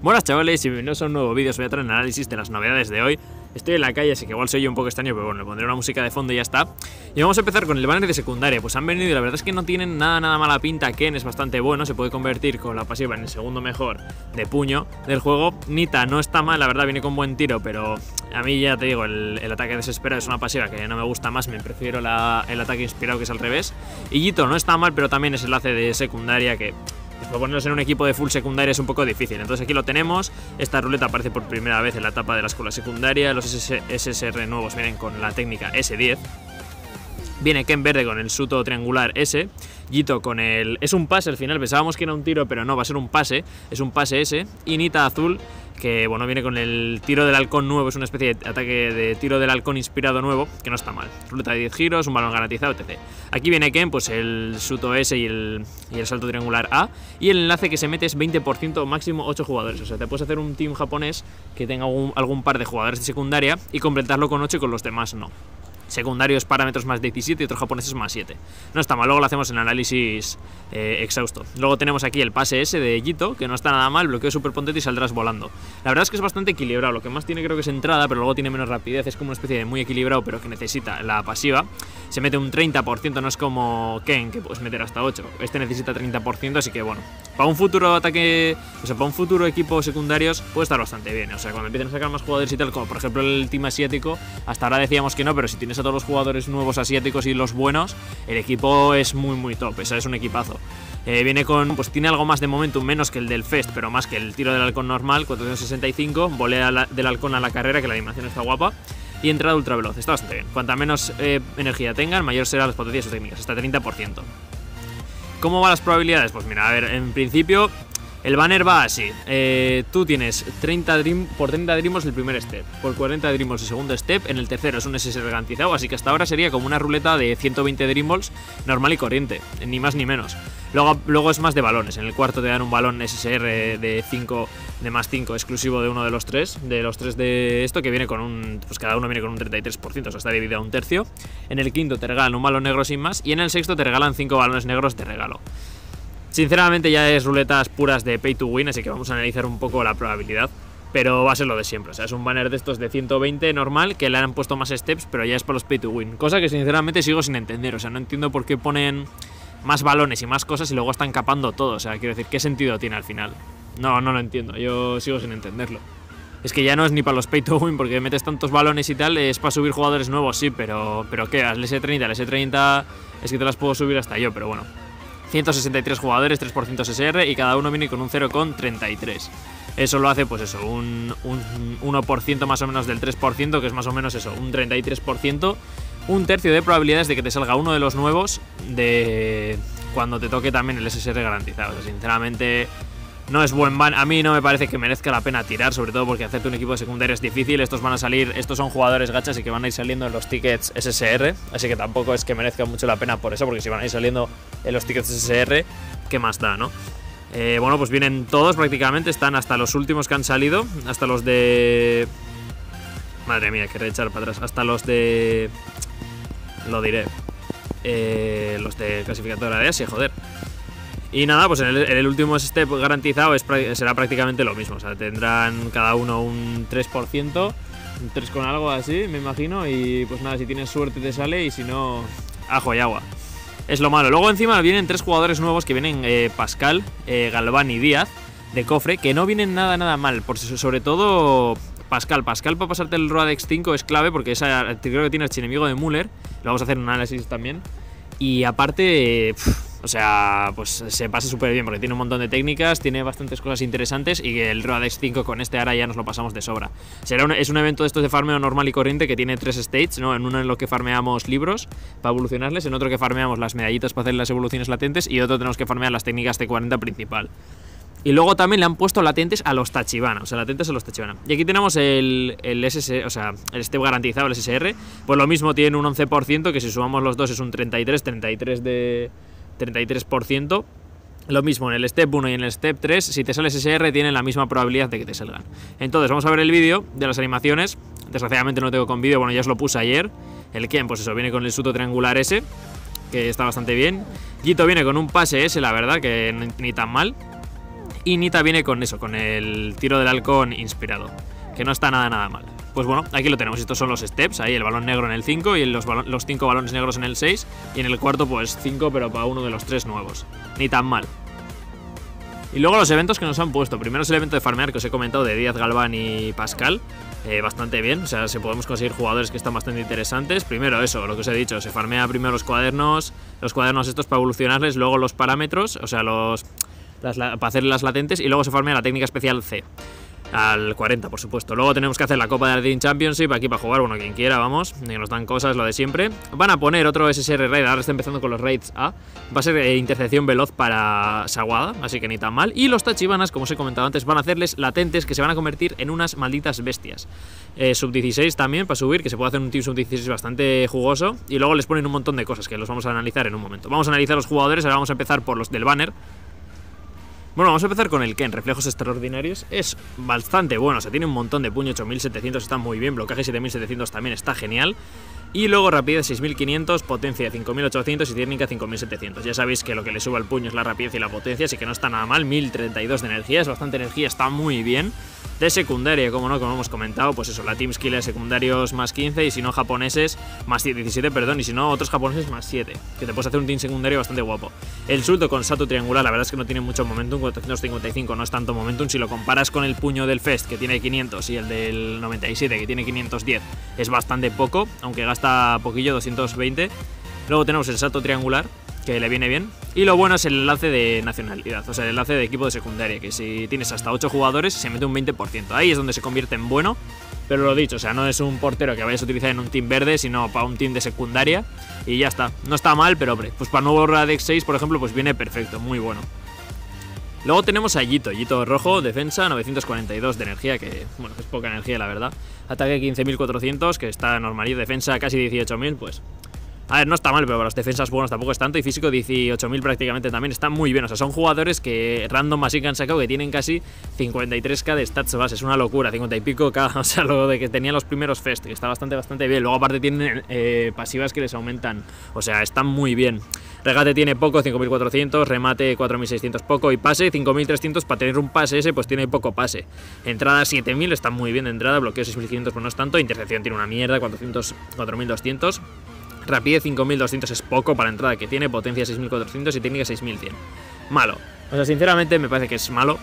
Buenas chavales y bienvenidos a un nuevo vídeo, os voy a traer un análisis de las novedades de hoy. Estoy en la calle, así que igual soy yo un poco extraño, pero bueno, le pondré una música de fondo y ya está. Y vamos a empezar con el banner de secundaria, pues han venido y la verdad es que no tienen nada, nada mala pinta. Ken es bastante bueno, se puede convertir con la pasiva en el segundo mejor de puño del juego. Nita no está mal, la verdad viene con buen tiro, pero a mí ya te digo, el, ataque desesperado es una pasiva que no me gusta más, me prefiero el ataque inspirado que es al revés. Y Gito no está mal, pero también es el hace de secundaria que pues ponernos en un equipo de full secundaria es un poco difícil. Entonces aquí lo tenemos. Esta ruleta aparece por primera vez en la etapa de la escuela secundaria. Los SSR nuevos vienen con la técnica S10. Viene Ken verde con el suto triangular S. Gito con el... Es un pase al final, pensábamos que era un tiro, pero no, va a ser un pase. Es un pase S. Y Nita azul, que bueno, viene con el tiro del halcón nuevo. Es una especie de ataque de tiro del halcón inspirado nuevo, que no está mal. Ruleta de 10 giros, un balón garantizado, etc. Aquí viene Ken, pues el suto S y el, y el salto triangular A. Y el enlace que se mete es 20% máximo 8 jugadores. O sea, te puedes hacer un team japonés que tenga algún par de jugadores de secundaria y completarlo con 8 y con los demás no secundarios parámetros más 17 y otros japoneses más 7. No está mal, luego lo hacemos en análisis eh, exhausto. Luego tenemos aquí el pase S de Gito, que no está nada mal, bloqueo super potente y saldrás volando. La verdad es que es bastante equilibrado, lo que más tiene creo que es entrada, pero luego tiene menos rapidez, es como una especie de muy equilibrado, pero que necesita la pasiva. Se mete un 30%, no es como Ken, que puedes meter hasta 8. Este necesita 30%, así que bueno, para un futuro ataque, o sea, para un futuro equipo secundarios puede estar bastante bien. O sea, cuando empiecen a sacar más jugadores y tal, como por ejemplo el team asiático, hasta ahora decíamos que no, pero si tienes a todos los jugadores nuevos asiáticos y los buenos, el equipo es muy muy top, es un equipazo. Eh, viene con, pues tiene algo más de momentum, menos que el del Fest, pero más que el tiro del halcón normal, 465, volea del halcón a la carrera, que la animación está guapa, y entrada ultra veloz, está bastante bien. Cuanta menos eh, energía tengan, mayor será las potencias técnicas, hasta 30%. ¿Cómo van las probabilidades? Pues mira, a ver, en principio el banner va así. Eh, tú tienes 30 dream, por 30 Dreamos el primer step, por 40 Dreamballs el segundo step, en el tercero es un SS garantizado, así que hasta ahora sería como una ruleta de 120 Dreamballs normal y corriente, ni más ni menos. Luego, luego es más de balones, en el cuarto te dan un balón SSR de 5 de más 5 exclusivo de uno de los tres, de los tres de esto que viene con un, pues cada uno viene con un 33%, o sea está dividido a un tercio. En el quinto te regalan un balón negro sin más y en el sexto te regalan 5 balones negros de regalo. Sinceramente ya es ruletas puras de pay to win, así que vamos a analizar un poco la probabilidad. Pero va a ser lo de siempre, o sea, es un banner de estos de 120 normal que le han puesto más steps, pero ya es para los pay to win. Cosa que sinceramente sigo sin entender, o sea, no entiendo por qué ponen más balones y más cosas y luego están capando todo, o sea, quiero decir, ¿qué sentido tiene al final? No, no lo entiendo, yo sigo sin entenderlo. Es que ya no es ni para los pay to win porque metes tantos balones y tal, es para subir jugadores nuevos, sí, pero, pero ¿qué? Al S30, al S30 es que te las puedo subir hasta yo, pero bueno. 163 jugadores, 3% SSR y cada uno viene con un 0,33. Eso lo hace, pues eso, un, 1% más o menos del 3%, que es más o menos eso, un 33%. Un tercio de probabilidades de que te salga uno de los nuevos de cuando te toque también el SSR garantizado. sinceramente, no es buen ban. A mí no me parece que merezca la pena tirar, sobre todo porque hacerte un equipo de secundaria es difícil. Estos van a salir, estos son jugadores gachas y que van a ir saliendo en los tickets SSR, así que tampoco es que merezca mucho la pena por eso, porque si van a ir saliendo en los tickets SSR, ¿qué más da, no? Eh, bueno, pues vienen todos prácticamente, están hasta los últimos que han salido, hasta los de... Madre mía, que echar para atrás. Hasta los de... Lo diré. Eh, los de clasificatoria de Asia, joder. Y nada, pues en el, último step garantizado será prácticamente lo mismo. O sea, tendrán cada uno un 3%, un 3 con algo así, me imagino. Y pues nada, si tienes suerte te sale y si no, ajo y agua. Es lo malo. Luego encima vienen tres jugadores nuevos que vienen eh, Pascal, eh, Galván y Díaz de cofre, que no vienen nada, nada mal. Por, sobre todo Pascal. Pascal para pasarte el Roadex 5 es clave porque esa, creo que tiene archienemigo de Muller. Lo vamos a hacer un análisis también. Y aparte... O sea, pues se pasa súper bien porque tiene un montón de técnicas, tiene bastantes cosas interesantes y el Roadex 5 con este ahora ya nos lo pasamos de sobra. Será es un evento de estos de farmeo normal y corriente que tiene tres stages, ¿no? En uno en lo que farmeamos libros para evolucionarles, en otro que farmeamos las medallitas para hacer las evoluciones latentes y otro tenemos que farmear las técnicas T40 principal. Y luego también le han puesto latentes a los Tachibana, o sea, latentes a los Tachibana. Y aquí tenemos el, el SS, o sea, el step garantizado, el SSR. Pues lo mismo tiene un 11%, que si sumamos los dos es un 33, 33 de 33%. Lo mismo en el Step 1 y en el Step 3, si te sale SSR tienen la misma probabilidad de que te salgan. Entonces vamos a ver el vídeo de las animaciones. Desgraciadamente no tengo con vídeo, bueno ya os lo puse ayer. El Ken, pues eso, viene con el suto triangular ese, que está bastante bien. Gito viene con un pase ese, la verdad, que ni tan mal. Y Nita viene con eso, con el tiro del halcón inspirado, que no está nada, nada mal. Pues bueno, aquí lo tenemos, estos son los steps, ahí el balón negro en el 5 y los, los 5 balones negros en el 6 y en el cuarto pues 5 pero para uno de los tres nuevos. Ni tan mal. Y luego los eventos que nos han puesto. Primero es el evento de farmear que os he comentado de Díaz Galván y Pascal. Eh, bastante bien, o sea, se podemos conseguir jugadores que están bastante interesantes. Primero eso, lo que os he dicho, se farmea primero los cuadernos, los cuadernos estos para evolucionarles, luego los parámetros, o sea, los para hacer las latentes y luego se farmea la técnica especial C al 40, por supuesto. Luego tenemos que hacer la Copa de la Championship aquí para jugar, bueno, quien quiera, vamos, que nos dan cosas, lo de siempre. Van a poner otro SSR Raid, ahora está empezando con los raids A. Va a ser eh, intercepción veloz para Saguada, así que ni tan mal. Y los Tachibanas, como os he comentado antes, van a hacerles latentes que se van a convertir en unas malditas bestias. Eh, sub 16 también para subir, que se puede hacer un team sub 16 bastante jugoso. Y luego les ponen un montón de cosas que los vamos a analizar en un momento. Vamos a analizar los jugadores, ahora vamos a empezar por los del banner. Bueno, vamos a empezar con el Ken, reflejos extraordinarios. Es bastante bueno, o sea, tiene un montón de puño, 8700 está muy bien, blocaje 7700 también está genial. Y luego rapidez 6500, potencia 5800 y técnica 5700. Ya sabéis que lo que le sube al puño es la rapidez y la potencia, así que no está nada mal. 1032 de energía, es bastante energía, está muy bien. De secundaria, como no, como hemos comentado, pues eso, la Team Skill de secundarios más 15 y si no japoneses más 17, perdón, y si no otros japoneses más 7. Que te puedes hacer un team secundario bastante guapo. El sulto con salto triangular, la verdad es que no tiene mucho momentum, 455 no es tanto momentum. Si lo comparas con el puño del Fest, que tiene 500, y el del 97, que tiene 510, es bastante poco, aunque gasta poquillo, 220. Luego tenemos el salto triangular, que le viene bien. Y lo bueno es el enlace de nacionalidad, o sea, el enlace de equipo de secundaria, que si tienes hasta 8 jugadores se mete un 20%. Ahí es donde se convierte en bueno. Pero lo dicho, o sea, no es un portero que vayas a utilizar en un team verde, sino para un team de secundaria. Y ya está. No está mal, pero hombre, pues para nuevo Radex 6, por ejemplo, pues viene perfecto, muy bueno. Luego tenemos a Yito, Yito rojo, defensa 942 de energía, que bueno, es poca energía la verdad. Ataque 15.400, que está normal, y defensa casi 18.000, pues a ver, no está mal, pero para las defensas buenas tampoco es tanto. Y físico 18.000 prácticamente también está muy bien. O sea, son jugadores que random así que han sacado que tienen casi 53k de stats base. Es una locura, 50 y pico k. O sea, lo de que tenían los primeros Fest, que está bastante, bastante bien. Luego, aparte, tienen eh, pasivas que les aumentan. O sea, están muy bien. Regate tiene poco, 5.400, remate 4.600 poco y pase 5.300 para tener un pase ese pues tiene poco pase. Entrada 7.000 está muy bien de entrada, bloqueo 6.500 pues no es tanto, intercepción tiene una mierda, 4.200 Rapidez 5200 es poco para la entrada que tiene, potencia 6400 y técnica 6100. Malo. O sea, sinceramente me parece que es malo.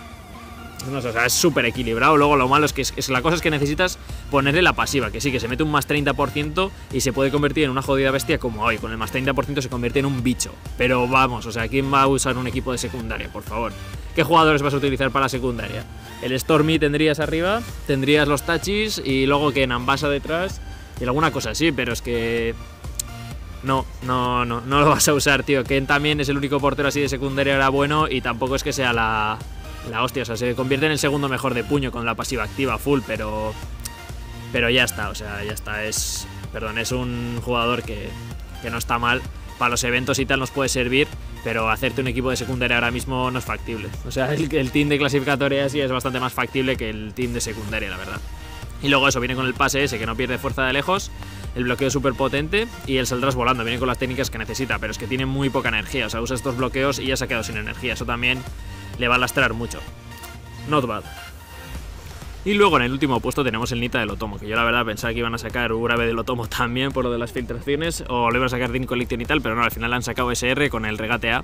No o sea, es súper equilibrado. Luego lo malo es que es, la cosa es que necesitas ponerle la pasiva, que sí, que se mete un más 30% y se puede convertir en una jodida bestia como hoy. Con el más 30% se convierte en un bicho. Pero vamos, o sea, ¿quién va a usar un equipo de secundaria, por favor? ¿Qué jugadores vas a utilizar para la secundaria? El Stormy tendrías arriba, tendrías los Tachis y luego que en Ambasa detrás y alguna cosa así, pero es que no, no, no, no lo vas a usar, tío. Ken también es el único portero así de secundaria era bueno y tampoco es que sea la, la hostia. O sea, se convierte en el segundo mejor de puño con la pasiva activa full, pero. Pero ya está, o sea, ya está. Es. Perdón, es un jugador que, que no está mal. Para los eventos y tal nos puede servir, pero hacerte un equipo de secundaria ahora mismo no es factible. O sea, el, el team de clasificatoria sí es bastante más factible que el team de secundaria, la verdad. Y luego eso viene con el pase ese que no pierde fuerza de lejos el bloqueo súper potente y el saldrás volando. Viene con las técnicas que necesita, pero es que tiene muy poca energía. O sea, usa estos bloqueos y ya se ha quedado sin energía. Eso también le va a lastrar mucho. Not bad. Y luego en el último puesto tenemos el Nita del Otomo, que yo la verdad pensaba que iban a sacar Urabe del Otomo también por lo de las filtraciones, o le iban a sacar Team Collection y tal, pero no, al final han sacado SR con el regate A,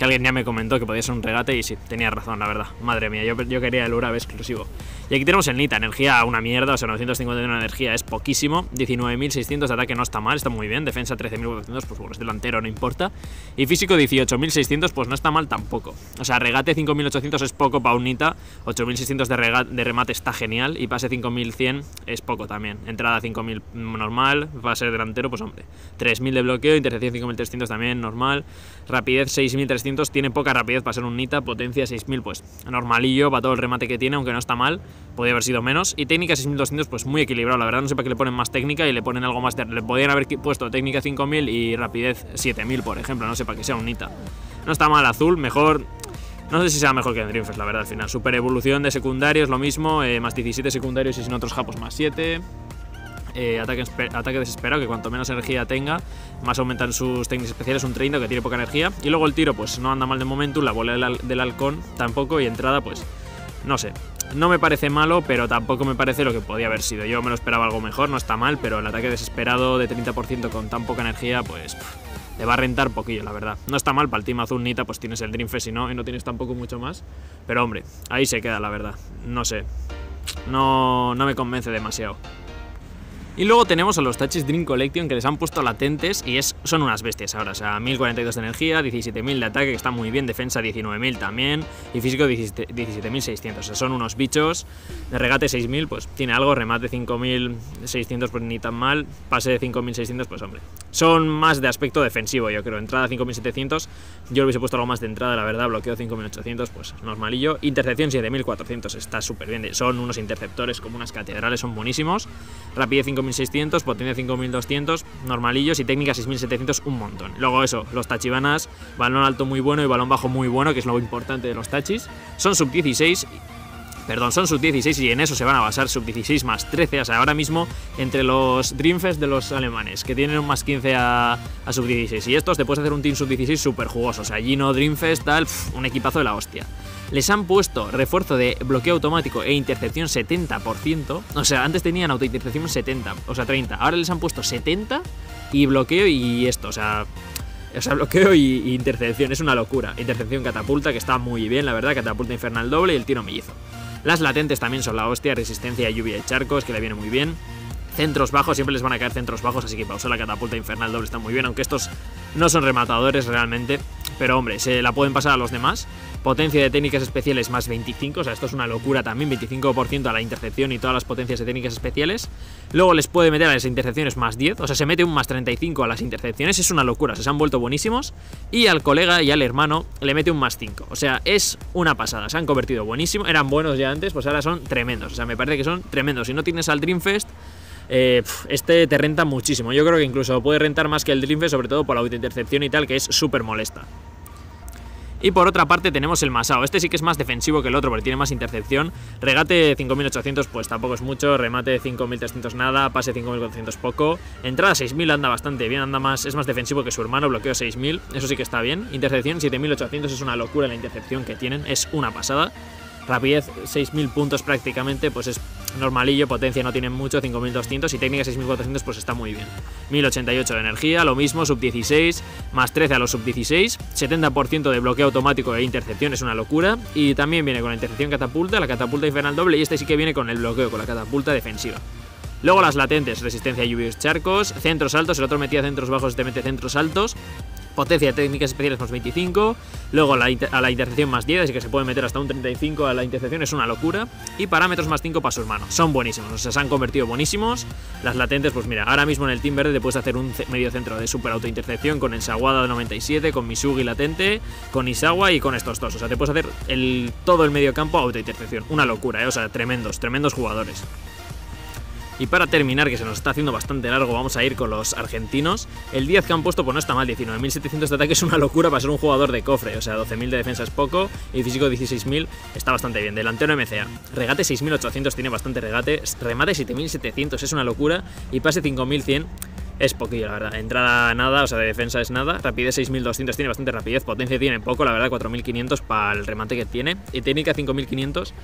que alguien ya me comentó que podía ser un regate y sí, tenía razón, la verdad. Madre mía, yo, yo quería el Urabe exclusivo. Y aquí tenemos el Nita, energía una mierda, o sea, 951 de energía es poquísimo, 19.600 de ataque no está mal, está muy bien, defensa 13.400, pues bueno, es delantero, no importa. Y físico 18.600, pues no está mal tampoco. O sea, regate 5.800 es poco para un Nita, 8.600 de, de remate está genial y pase 5100 es poco también. Entrada 5000 normal, va a ser delantero, pues hombre. 3000 de bloqueo, intercepción 5300 también normal. Rapidez 6300, tiene poca rapidez para ser un Nita, potencia 6000 pues normalillo para todo el remate que tiene, aunque no está mal, podría haber sido menos. Y técnica 6200 pues muy equilibrado, la verdad no sé para qué le ponen más técnica y le ponen algo más, le podrían haber puesto técnica 5000 y rapidez 7000 por ejemplo, no sé para que sea un Nita. No está mal azul, mejor no sé si sea mejor que en Dreamfest, la verdad, al final. Super evolución de secundarios, lo mismo, eh, más 17 secundarios y sin otros japos más 7. Eh, ataque, ataque, desesperado, que cuanto menos energía tenga, más aumentan sus técnicas especiales, un 30 que tiene poca energía. Y luego el tiro, pues no anda mal de momento, la bola del, halcón tampoco, y entrada, pues no sé. No me parece malo, pero tampoco me parece lo que podía haber sido. Yo me lo esperaba algo mejor, no está mal, pero el ataque desesperado de 30% con tan poca energía, pues le va a rentar poquillo, la verdad. No está mal, para el Team Azul Nita pues tienes el Dreamfest y no, y no tienes tampoco mucho más. Pero hombre, ahí se queda, la verdad. No sé. No, no me convence demasiado. Y luego tenemos a los Tachis Dream Collection que les han puesto latentes y es, son unas bestias ahora. O sea, 1042 de energía, 17.000 de ataque, que está muy bien, defensa 19.000 también, y físico 17.600. O sea, son unos bichos. De regate 6.000, pues tiene algo, remate 5.600, pues ni tan mal, pase de 5.600, pues hombre. Son más de aspecto defensivo, yo creo. Entrada 5.700, yo lo hubiese puesto algo más de entrada, la verdad, bloqueo 5.800, pues normalillo. Intercepción 7.400, está súper bien. Son unos interceptores como unas catedrales, son buenísimos. Rapidez 5.000 5600, potencia 5200, normalillos y técnica 6700, un montón. Luego eso, los tachibanas, balón alto muy bueno y balón bajo muy bueno, que es lo importante de los tachis. Son sub 16 perdón, son sub 16 y en eso se van a basar sub 16 más 13, o sea, ahora mismo entre los Dreamfest de los alemanes, que tienen un más 15 a, sub 16, y estos te puedes hacer un team sub 16 súper jugoso, o sea, Gino, Dreamfest, tal, un equipazo de la hostia les han puesto refuerzo de bloqueo automático e intercepción 70%. O sea, antes tenían autointercepción 70, o sea, 30. Ahora les han puesto 70 y bloqueo y esto, o sea... O sea, bloqueo y, intercepción, es una locura. Intercepción catapulta, que está muy bien, la verdad, catapulta infernal doble y el tiro mellizo. Las latentes también son la hostia, resistencia a lluvia y charcos, que le viene muy bien. Centros bajos, siempre les van a caer centros bajos, así que pausa la catapulta infernal doble está muy bien, aunque estos no son rematadores realmente. Pero hombre, se la pueden pasar a los demás. Potencia de técnicas especiales más 25, o sea, esto es una locura también, 25% a la intercepción y todas las potencias de técnicas especiales. Luego les puede meter a las intercepciones más 10, o sea, se mete un más 35 a las intercepciones, es una locura, se han vuelto buenísimos. Y al colega y al hermano le mete un más 5, o sea, es una pasada, se han convertido buenísimos, eran buenos ya antes, pues ahora son tremendos, o sea, me parece que son tremendos. Si no tienes al Dreamfest, eh, este te renta muchísimo. Yo creo que incluso puede rentar más que el Dreamfest, sobre todo por la autointercepción y tal, que es súper molesta. Y por otra parte tenemos el Masao. Este sí que es más defensivo que el otro porque tiene más intercepción. Regate 5800 pues tampoco es mucho. Remate 5300 nada. Pase 5400 poco. Entrada 6000 anda bastante bien. Anda más, es más defensivo que su hermano. Bloqueo 6000. Eso sí que está bien. Intercepción 7800 es una locura la intercepción que tienen. Es una pasada. Rapidez 6000 puntos prácticamente, pues es normalillo, potencia no tienen mucho, 5200 y técnica 6400 pues está muy bien. 1088 de energía, lo mismo, sub 16, más 13 a los sub 16, 70% de bloqueo automático e intercepción, es una locura. Y también viene con la intercepción catapulta, la catapulta infernal doble y este sí que viene con el bloqueo, con la catapulta defensiva. Luego las latentes, resistencia a lluvios charcos, centros altos, el otro metía centros bajos, este mete centros altos potencia de técnicas especiales más 25, luego a la intercepción más 10, así que se puede meter hasta un 35 a la intercepción, es una locura, y parámetros más 5 para su hermano, son buenísimos, o sea, se han convertido buenísimos, las latentes, pues mira, ahora mismo en el Team Verde te puedes hacer un medio centro de super autointercepción con el Sawada de 97, con Misugi latente, con Isawa y con estos dos, o sea, te puedes hacer el, todo el medio campo autointercepción, una locura, ¿eh? o sea, tremendos, tremendos jugadores. Y para terminar, que se nos está haciendo bastante largo, vamos a ir con los argentinos. El 10 que han puesto pues no está mal, 19.700 de ataque es una locura para ser un jugador de cofre, o sea, 12.000 de defensa es poco y físico 16.000 está bastante bien. Delantero MCA, regate 6.800, tiene bastante regate, remate 7.700, es una locura y pase 5.100 es poquillo, la verdad. Entrada nada, o sea, de defensa es nada. Rapidez 6200, tiene bastante rapidez. Potencia tiene poco, la verdad, 4500 para el remate que tiene. Y técnica 5500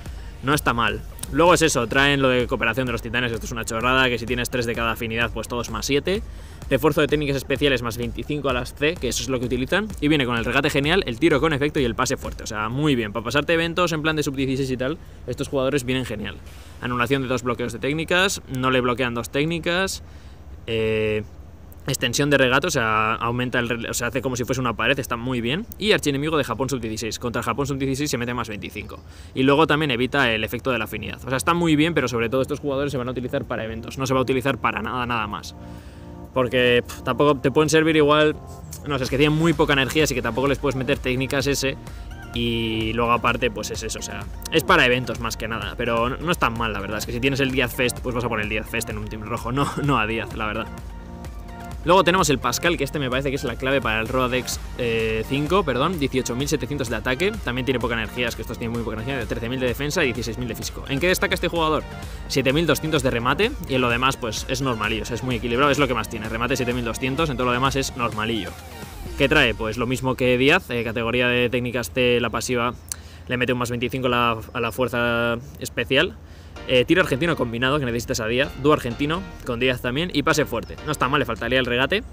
no está mal. Luego es eso, traen lo de cooperación de los titanes, esto es una chorrada, que si tienes 3 de cada afinidad, pues todos más 7. Refuerzo de técnicas especiales más 25 a las C, que eso es lo que utilizan. Y viene con el regate genial, el tiro con efecto y el pase fuerte. O sea, muy bien. Para pasarte eventos en plan de sub-16 y tal, estos jugadores vienen genial. Anulación de dos bloqueos de técnicas, no le bloquean dos técnicas. Eh, Extensión de regate, o sea, aumenta el, o sea, hace como si fuese una pared, está muy bien. Y archienemigo de Japón sub-16. Contra Japón sub-16 se mete más 25. Y luego también evita el efecto de la afinidad. O sea, está muy bien, pero sobre todo estos jugadores se van a utilizar para eventos. No se va a utilizar para nada, nada más. Porque tampoco te pueden servir igual... No sé, es que tienen muy poca energía, así que tampoco les puedes meter técnicas ese. Y luego aparte, pues es eso, o sea, es para eventos más que nada. Pero no, es tan mal, la verdad. Es que si tienes el Díaz Fest, pues vas a poner el Díaz Fest en un team rojo, no, no a Díaz, la verdad. Luego tenemos el Pascal, que este me parece que es la clave para el Rodex 5, eh, perdón, 18.700 de ataque, también tiene poca energía, es que estos tienen muy poca energía, de 13.000 de defensa y 16.000 de físico. ¿En qué destaca este jugador? 7.200 de remate y en lo demás pues es normalillo, es muy equilibrado, es lo que más tiene, remate 7.200, en todo lo demás es normalillo. ¿Qué trae? Pues lo mismo que Díaz, eh, categoría de técnicas T, la pasiva, le mete un más 25 a la fuerza especial, eh, tiro argentino combinado, que necesitas a Díaz. Dúo argentino, con Díaz también. Y pase fuerte. No está mal, le faltaría el regate.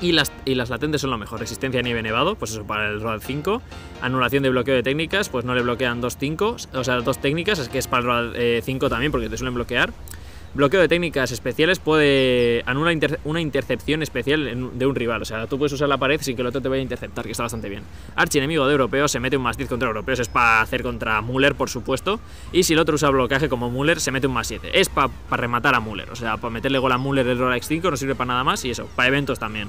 Y las, y las latentes son lo mejor. Resistencia a nieve nevado, pues eso para el ROAD 5. Anulación de bloqueo de técnicas, pues no le bloquean dos 5, o sea, dos técnicas, es que es para el ROAD 5 eh, también, porque te suelen bloquear. Bloqueo de técnicas especiales puede anular una intercepción especial de un rival. O sea, tú puedes usar la pared sin que el otro te vaya a interceptar, que está bastante bien. Archienemigo de europeos se mete un más 10 contra europeos. Es para hacer contra Müller, por supuesto. Y si el otro usa bloqueaje como Müller, se mete un más 7. Es para rematar a Müller. O sea, para meterle gol a Müller el Rolex 5 no sirve para nada más. Y eso, para eventos también.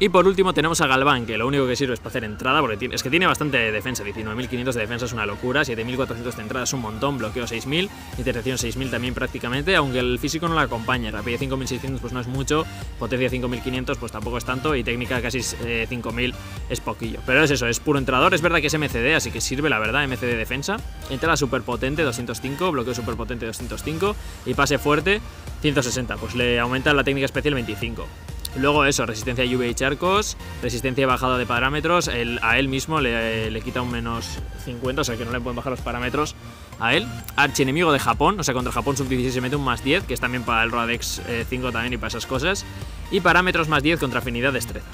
Y por último tenemos a Galván, que lo único que sirve es para hacer entrada, porque es que tiene bastante defensa, 19.500 de defensa es una locura, 7.400 de entrada es un montón, bloqueo 6.000, intercepción 6.000 también prácticamente, aunque el físico no la acompaña, rapidez 5.600 pues no es mucho, potencia 5.500 pues tampoco es tanto y técnica casi 5.000 eh, es poquillo. Pero es eso, es puro entrador, es verdad que es MCD, así que sirve la verdad, MCD defensa, entrada super potente 205, bloqueo super potente 205 y pase fuerte 160, pues le aumenta la técnica especial 25. Luego eso, resistencia a lluvia y charcos, resistencia bajada de parámetros, a él mismo le, quita un menos 50, o sea que no le pueden bajar los parámetros a él. Archienemigo de Japón, o sea contra Japón sub-16 se mete un más 10, que es también para el Roadex 5 eh, también y para esas cosas. Y parámetros más 10 contra afinidad de destreza.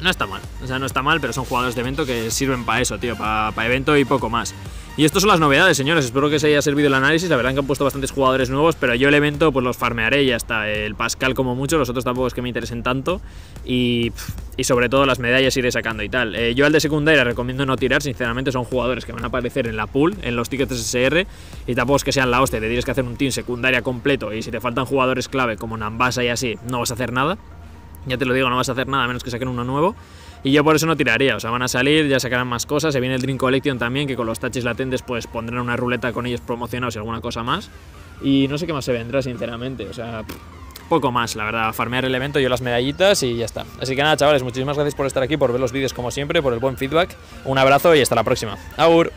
No está mal, o sea, no está mal, pero son jugadores de evento que sirven para eso, tío, para evento y poco más. Y estas son las novedades, señores. Espero que os haya servido el análisis. La verdad que han puesto bastantes jugadores nuevos, pero yo el evento pues los farmearé y hasta el Pascal como mucho. Los otros tampoco es que me interesen tanto. Y, y sobre todo las medallas iré sacando y tal. Eh, yo al de secundaria recomiendo no tirar. Sinceramente son jugadores que van a aparecer en la pool, en los tickets SSR. Y tampoco es que sean la hostia. Te tienes que hacer un team secundaria completo. Y si te faltan jugadores clave como Nambasa y así, no vas a hacer nada. Ya te lo digo, no vas a hacer nada a menos que saquen uno nuevo. Y yo por eso no tiraría, o sea, van a salir, ya sacarán más cosas. Se viene el Dream Collection también, que con los touches latentes pues pondrán una ruleta con ellos promocionados y alguna cosa más. Y no sé qué más se vendrá, sinceramente, o sea, poco más, la verdad. Farmear el evento, yo las medallitas y ya está. Así que nada, chavales, muchísimas gracias por estar aquí, por ver los vídeos como siempre, por el buen feedback. Un abrazo y hasta la próxima. Agur.